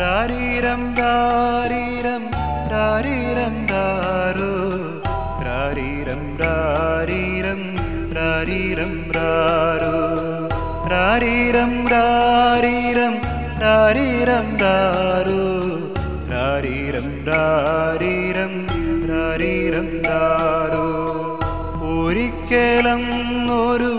രാരീരം രാരീരം രാരീരം രാരോ. പ്രാരീരം രാരീരം രാരീരം രാരോ. പ്രാരീരം രാരീരം രാരീരം രാരോ. പ്രാരീരം രാരീരം രാരീരം രാരോ. ഒരിക്കലങ്ങൊരു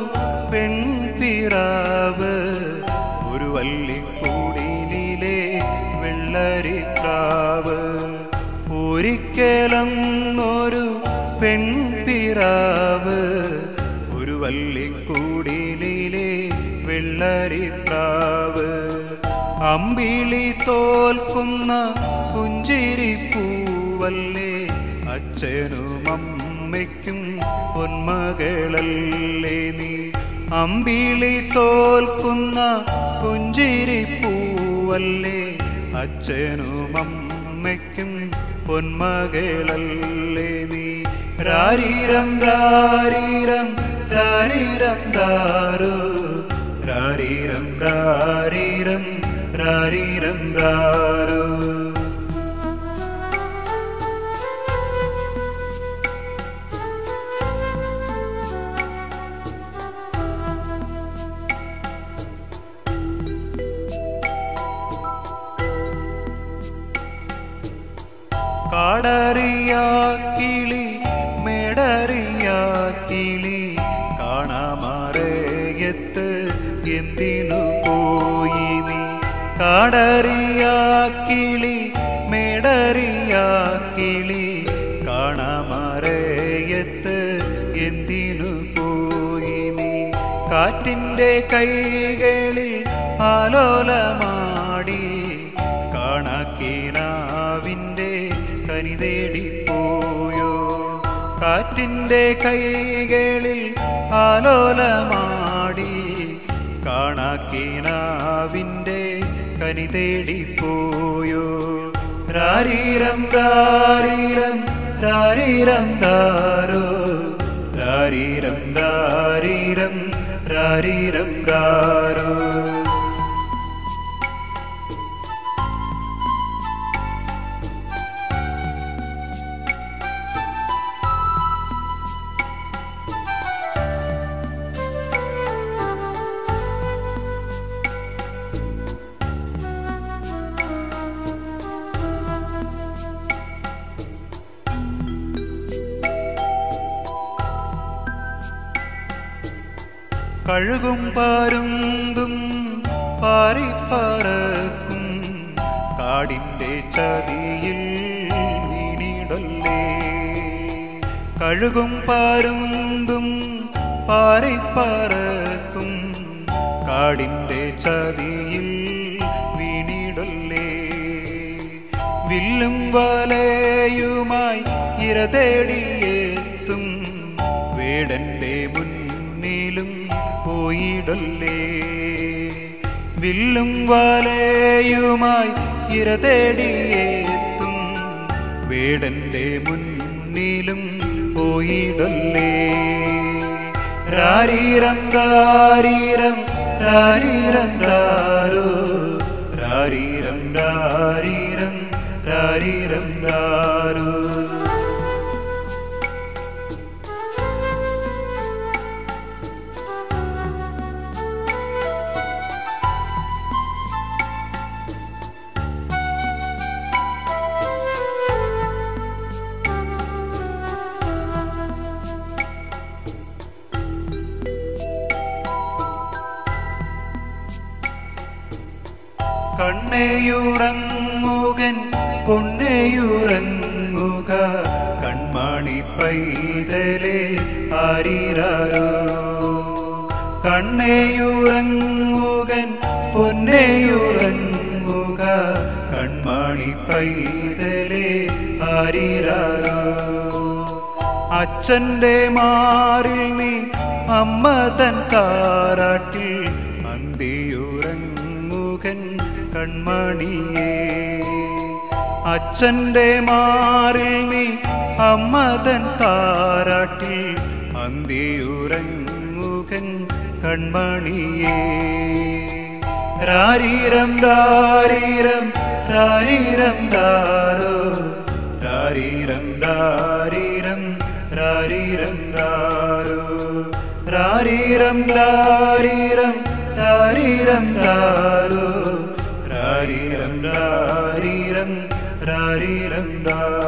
പെൺപിറാവ് ഒരു വള്ളിക്കൂടിലെ വെള്ളരിപ്രാവ്. അമ്പിളി തോൽക്കുന്ന പുഞ്ചിരിപ്പൂവല്ലേ അച്ഛനും അമ്മയ്ക്കും പൊന്മകളല്ലേ നീ. അമ്പിളി തോൽക്കുന്ന പുഞ്ചിരിപ്പൂവല്ലേ അച്ഛനും അമ്മയ്ക്കും പൊന്മകളല്ലേ നീ. रारीरं रारीरं रङ्गारी रं रारीरं रारीरं रङ्गारिरम् रङ्गारु കാറ്റിന്റെ കൈകളിൽ ആലോലമാടി കാണാക്കീനാവിന്റെ കനി തേടിപ്പോയോ? കാറ്റിന്റെ കൈകളിൽ ആലോലമാടി കാണാക്കീനാവിന്റെ കനി തേടിപ്പോയോ? രാരീരം രാരീരം രാരീരം ദാരോ രാരീരം രാരീരം രാരീരം രാരോ കഴുകും പരുന്തും പാറിപ്പറക്കും. കാടിന്റെ ചതിയിൽ വീണിടല്ലേ. കഴുകും പരുന്തും പാറിപ്പറക്കും. കാടിന്റെ ചതിയിൽ വീണിടല്ലേ. വില്ലും വലയുമായി ഇര തേടിയെത്തും വില്ലും വലയുമായി ഇര തേടിയെത്തും. വേടന്റെ മുന്നിലും പോയിടല്ലേ. രാരീരം രാരീരം രാരീരം രാരോ. രാരീരം രാരീരം രാരീരം രാരോ. കണ്ണയുറങ്ങുകൻ പൊന്നേയുറങ്ങുക. കൺമണി പൈതലേ ആരിരാരോ? കണ്ണയുറങ്ങുകൻ പൊന്നയുറങ്ങുക. കൺമണി പൈതലേ ആരിരാരോ? അച്ഛന്റെ മാറിൽ നീ അമ്മ തൻ താരാട്ടിൽ കൺമണിയേ. അച്ഛന്റെ മാറിൽ നീ അമ്മതൻ താരാട്ടിൽ അന്തിയുറങ്ങുകൻ കൺമണിയേ. രാരീരം രാരീരം രാരീരം രാരോ രാരീരം രാരീരം രാരീരം രാരോ രാരീരം രാരീരം രാരീരം രാരോ രാരീരം രാരീരം രാരീരം രാരോ